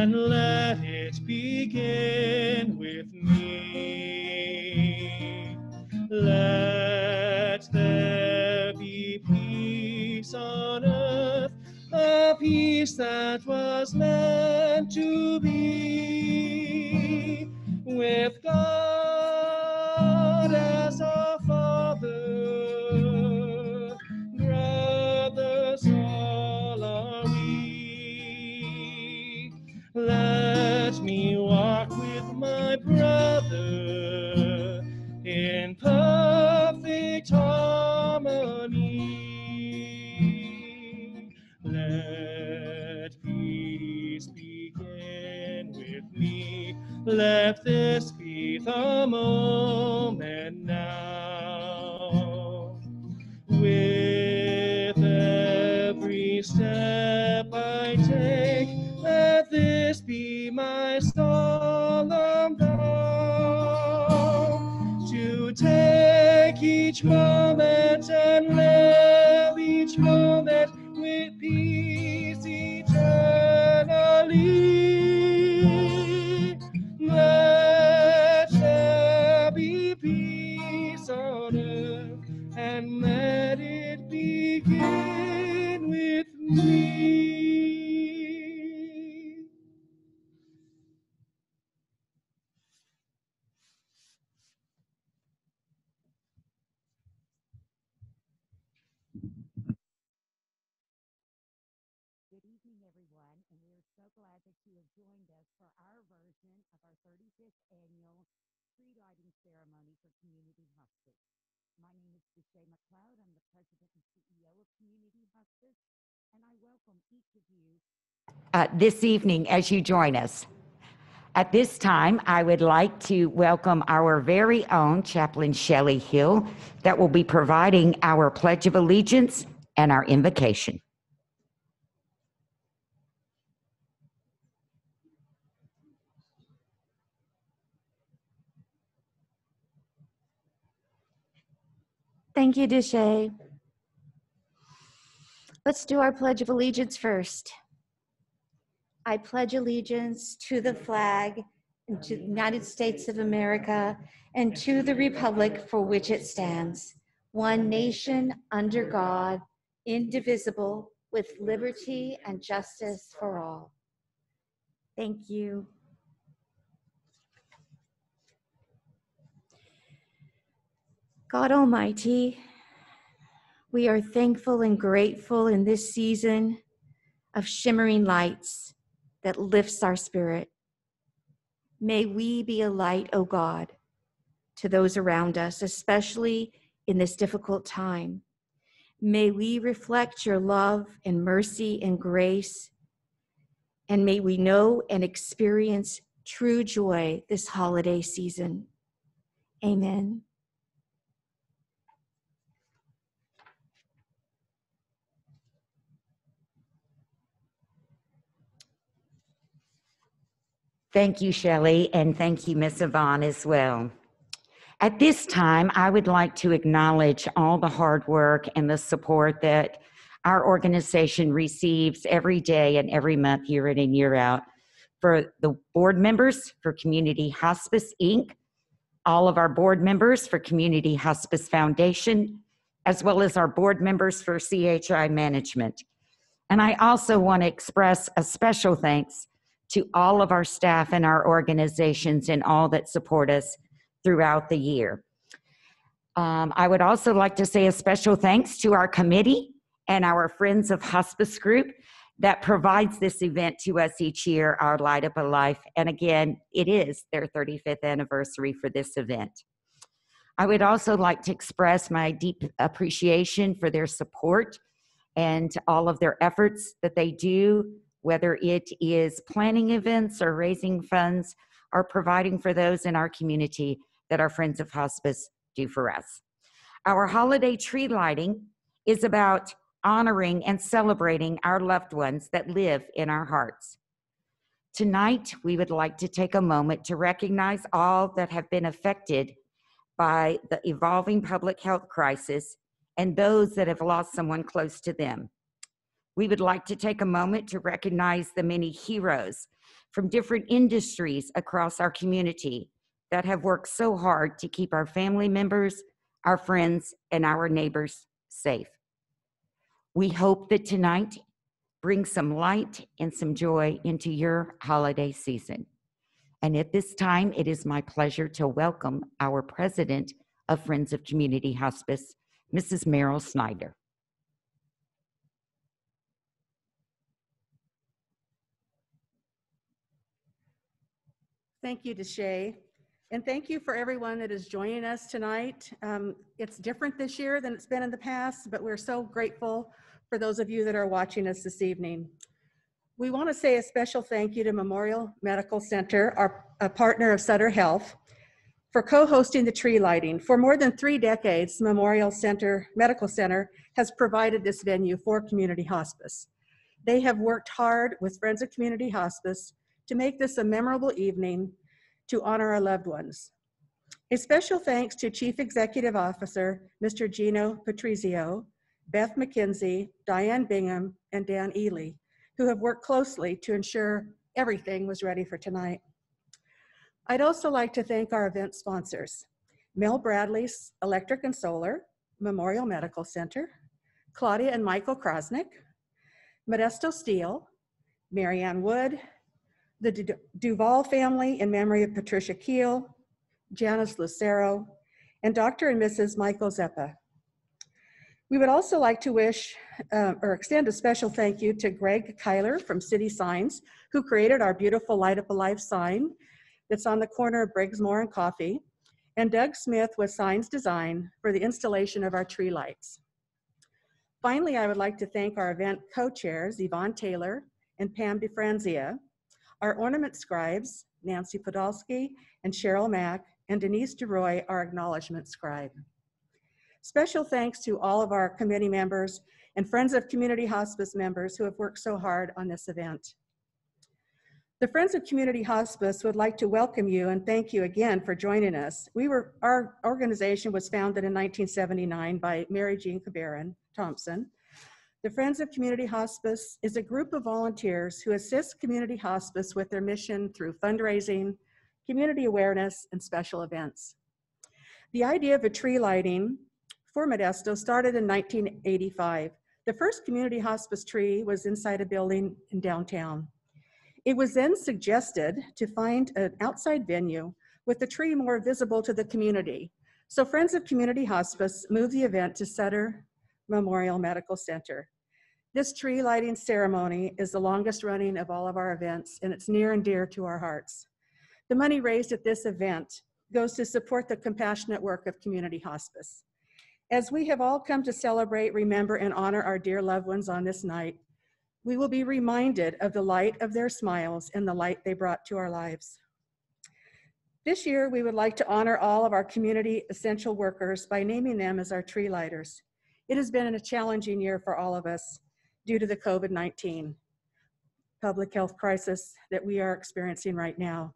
and let it begin with me. Let there be peace on earth, a peace that was meant to be with God Let this be the moment now. With every step I take, let this be my solemn vow to take each moment so glad that you have joined us for our version of our 35th annual tree lighting ceremony for Community Hospice. My name is Deshay McLeod. I'm the president and CEO of Community Hospice, and I welcome each of you uh, this evening as you join us. At this time, I would like to welcome our very own Chaplain Shelley Hill that will be providing our Pledge of Allegiance and our invocation. Thank you, Deshay. Let's do our Pledge of Allegiance first. I pledge allegiance to the flag and to the United States of America and to the republic for which it stands, one nation under God, indivisible, with liberty and justice for all. Thank you. God Almighty, we are thankful and grateful in this season of shimmering lights that lifts our spirit. May we be a light, O God, to those around us, especially in this difficult time. May we reflect your love and mercy and grace, and may we know and experience true joy this holiday season. Amen. Thank you, Shelley, and thank you, Miss Yvonne, as well. At this time, I would like to acknowledge all the hard work and the support that our organization receives every day and every month, year in and year out. For the board members for Community Hospice Inc., all of our board members for Community Hospice Foundation, as well as our board members for CHI Management. And I also want to express a special thanks to all of our staff and our organizations and all that support us throughout the year. Um, I would also like to say a special thanks to our committee and our Friends of Hospice group that provides this event to us each year, our Light Up a Life. And again, it is their 35th anniversary for this event. I would also like to express my deep appreciation for their support and all of their efforts that they do whether it is planning events or raising funds or providing for those in our community that our Friends of Hospice do for us. Our holiday tree lighting is about honoring and celebrating our loved ones that live in our hearts. Tonight, we would like to take a moment to recognize all that have been affected by the evolving public health crisis and those that have lost someone close to them. We would like to take a moment to recognize the many heroes from different industries across our community that have worked so hard to keep our family members, our friends, and our neighbors safe. We hope that tonight brings some light and some joy into your holiday season. And at this time, it is my pleasure to welcome our president of Friends of Community Hospice, Mrs. Merrill Snyder. Thank you, Deshay. And thank you for everyone that is joining us tonight. Um, it's different this year than it's been in the past, but we're so grateful for those of you that are watching us this evening. We want to say a special thank you to Memorial Medical Center, our a partner of Sutter Health, for co-hosting the tree lighting. For more than three decades, Memorial Center Medical Center has provided this venue for community hospice. They have worked hard with Friends of Community Hospice to make this a memorable evening to honor our loved ones. A special thanks to Chief Executive Officer, Mr. Gino Patrizio, Beth McKenzie, Diane Bingham, and Dan Ely, who have worked closely to ensure everything was ready for tonight. I'd also like to thank our event sponsors, Mel Bradley's Electric and Solar, Memorial Medical Center, Claudia and Michael Krosnick, Modesto Steel, Marianne Wood, the Duval family in memory of Patricia Keel, Janice Lucero, and Dr. and Mrs. Michael Zeppa. We would also like to wish uh, or extend a special thank you to Greg Kyler from City Signs, who created our beautiful Light Up a Life sign that's on the corner of Briggsmore and Coffee, and Doug Smith with Signs Design for the installation of our tree lights. Finally, I would like to thank our event co-chairs, Yvonne Taylor and Pam DeFranzia, our ornament scribes, Nancy Podolsky and Cheryl Mack, and Denise DeRoy, our acknowledgement scribe. Special thanks to all of our committee members and Friends of Community Hospice members who have worked so hard on this event. The Friends of Community Hospice would like to welcome you and thank you again for joining us. We were, our organization was founded in 1979 by Mary Jean Cabaran Thompson. The Friends of Community Hospice is a group of volunteers who assist community hospice with their mission through fundraising, community awareness, and special events. The idea of a tree lighting for Modesto started in 1985. The first community hospice tree was inside a building in downtown. It was then suggested to find an outside venue with the tree more visible to the community. So Friends of Community Hospice moved the event to Sutter Memorial Medical Center. This tree lighting ceremony is the longest running of all of our events, and it's near and dear to our hearts. The money raised at this event goes to support the compassionate work of community hospice. As we have all come to celebrate, remember, and honor our dear loved ones on this night, we will be reminded of the light of their smiles and the light they brought to our lives. This year, we would like to honor all of our community essential workers by naming them as our tree lighters. It has been a challenging year for all of us due to the COVID-19 public health crisis that we are experiencing right now.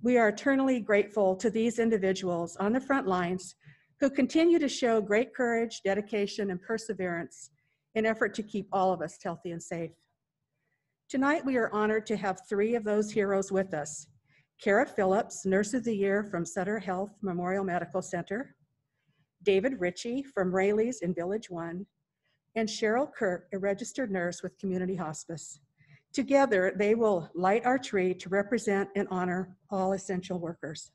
We are eternally grateful to these individuals on the front lines who continue to show great courage, dedication, and perseverance in effort to keep all of us healthy and safe. Tonight, we are honored to have three of those heroes with us. Kara Phillips, Nurse of the Year from Sutter Health Memorial Medical Center, David Ritchie from Raley's in Village One, and Cheryl Kirk, a registered nurse with Community Hospice. Together, they will light our tree to represent and honor all essential workers.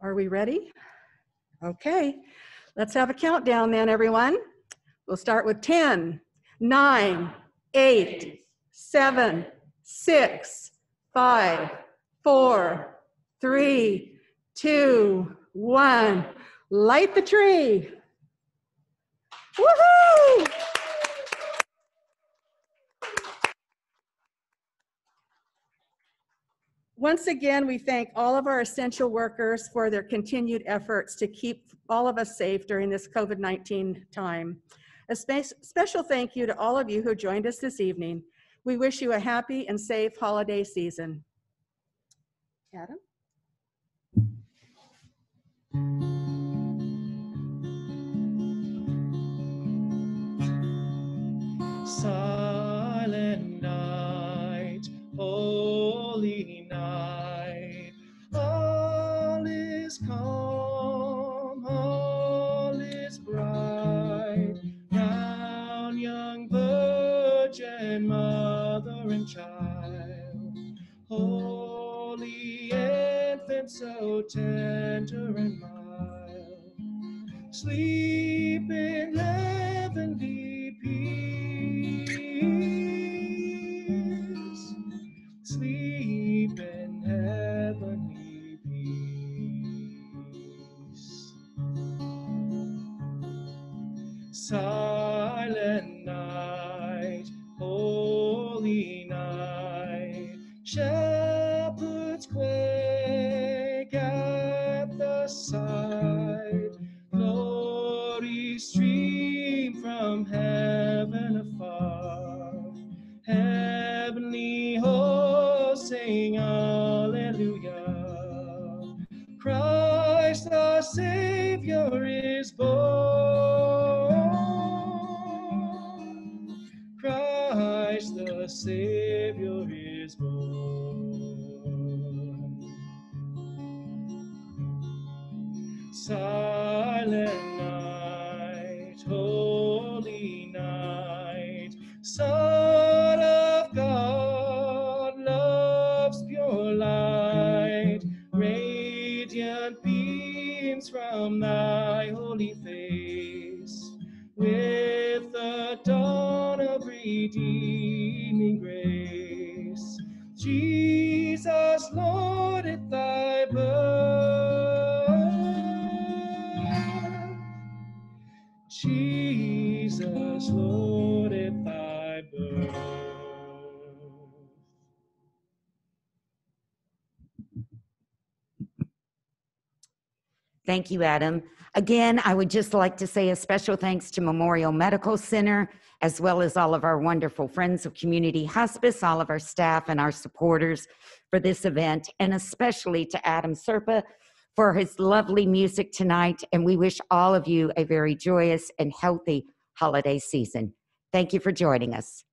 Are we ready? Okay, let's have a countdown then, everyone. We'll start with 10, 9, eight, seven, six, five, four, three, two, one. Light the tree. Woohoo! Once again, we thank all of our essential workers for their continued efforts to keep all of us safe during this COVID-19 time. A spe- special thank you to all of you who joined us this evening. We wish you a happy and safe holiday season. Adam? Silent night, holy night, all is calm, stream from heaven afar, heavenly hosts sing hallelujah. Christ our Savior is born. Christ the Savior is born. Silent night, redeeming grace. Jesus, Lord, Thank you, Adam. Again, I would just like to say a special thanks to Memorial Medical Center, as well as all of our wonderful friends of Community Hospice, all of our staff and our supporters for this event, and especially to Adam Serpa for his lovely music tonight. And we wish all of you a very joyous and healthy holiday season. Thank you for joining us.